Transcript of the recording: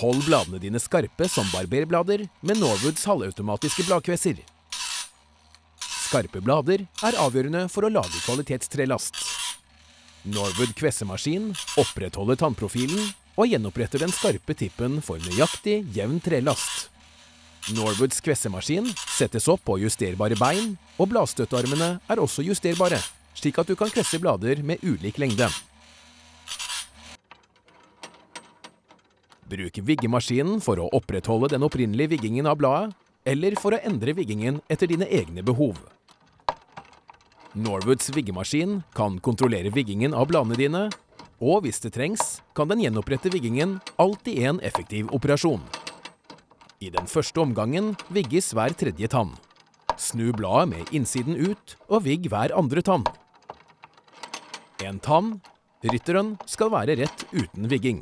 Hold bladene dine skarpe som barberblader med Norwoods halvautomatiske bladkvesser. Skarpe blader er avgjørende for å lage kvalitetstrelast. Norwood kvessemaskin opprettholder tannprofilen og gjenoppretter den skarpe tippen for nøyaktig, jevn trelast. Norwoods kvessemaskin settes opp på justerbare bein, og bladstøttearmene er også justerbare, slik at du kan kvesse blader med ulik lengde. Bruk viggemaskinen for å opprettholde den opprinnelige viggingen av bladet, eller for å endre viggingen etter dine egne behov. Norwoods viggemaskin kan kontrollere viggingen av bladene dine, og hvis det trengs, kan den gjenopprette viggingen alltid en effektiv operasjon. I den første omgangen vigges hver tredje tann. Snu bladet med innsiden ut, og vigg hver andre tann. En tann, rytteren, skal være rett uten vigging.